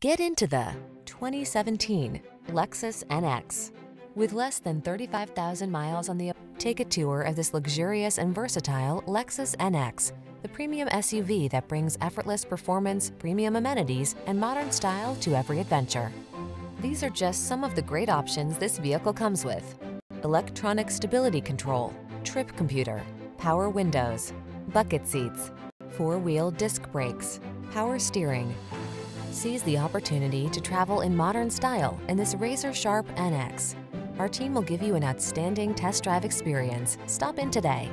Get into the 2017 Lexus NX. With less than 35,000 miles on the take a tour of this luxurious and versatile Lexus NX, the premium SUV that brings effortless performance, premium amenities, and modern style to every adventure. These are just some of the great options this vehicle comes with. Electronic stability control, trip computer, power windows, bucket seats, four-wheel disc brakes, power steering. Seize the opportunity to travel in modern style in this razor-sharp NX. Our team will give you an outstanding test drive experience. Stop in today.